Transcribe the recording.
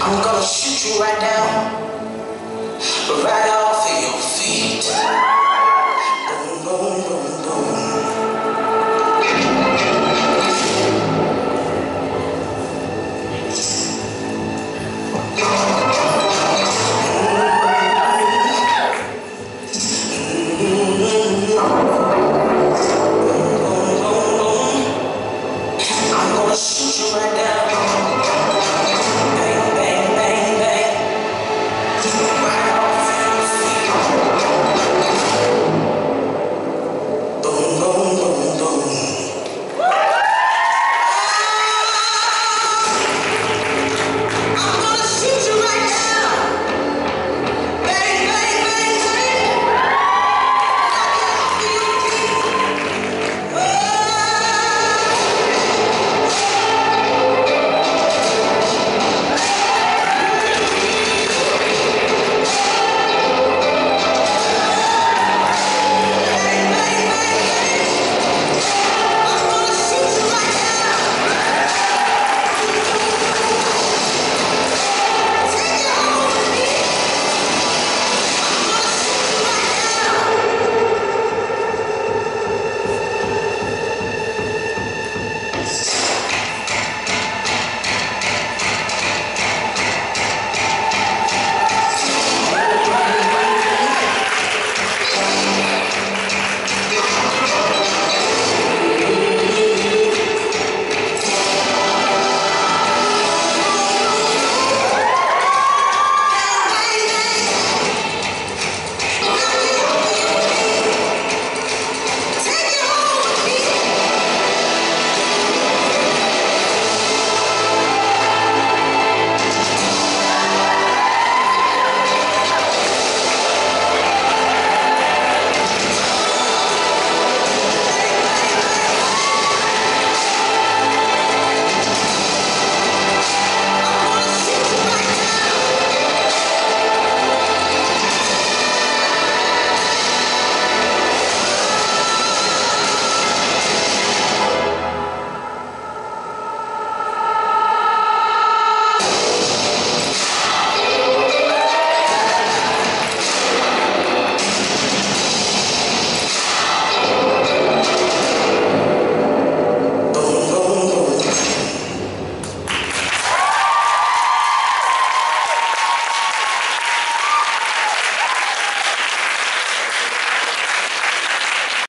I'm gonna shoot you right down. Right now.